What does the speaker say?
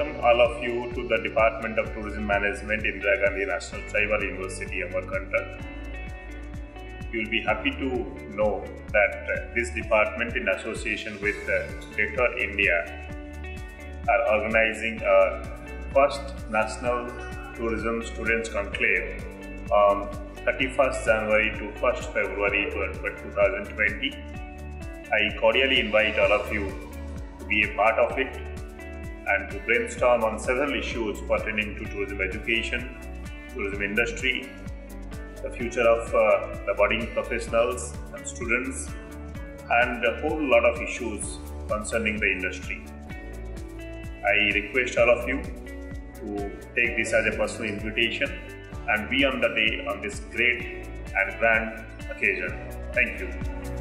all of you to the Department of Tourism Management, Indira Gandhi National Tribal University, Amarkantak. You will be happy to know that uh, this department, in association with uh, Decor India, are organizing a first National Tourism Students Conclave on 31st January to 1st February 2020. I cordially invite all of you to be a part of it and to brainstorm on several issues pertaining to tourism education, tourism industry, the future of uh, the budding professionals and students, and a whole lot of issues concerning the industry. I request all of you to take this as a personal invitation and be on the day on this great and grand occasion. Thank you.